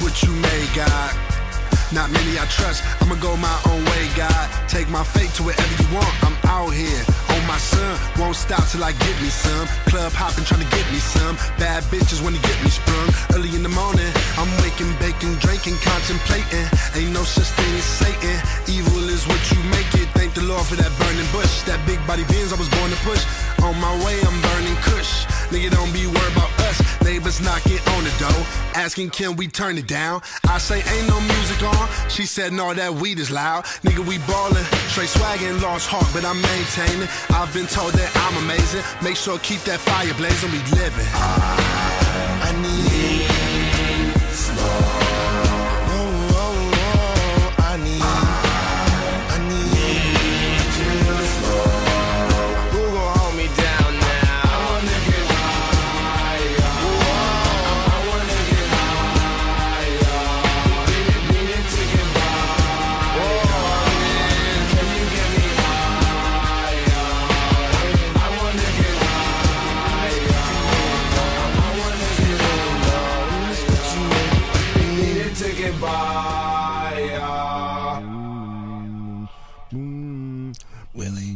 what you made, God. Not many I trust, I'ma go my own way, God. Take my fate to wherever you want, I'm out here. On my son, won't stop till I get me some. Club hopping, trying to get me some. Bad bitches you get me sprung. Early in the morning, I'm waking, baking, drinking, contemplating. Ain't no such thing as Satan. Evil is what you make it. Thank the Lord for that burning bush. That big body Benz I was born to push. On my way, I'm burning kush. Nigga, don't be worried about knock it on the dough. Asking, can we turn it down? I say, ain't no music on. She said, no, that weed is loud. Nigga, we ballin'. Straight swaggin', lost heart, but I'm maintaining. I've been told that I'm amazing. Make sure keep that fire blazing. We livin'. I need. Willie.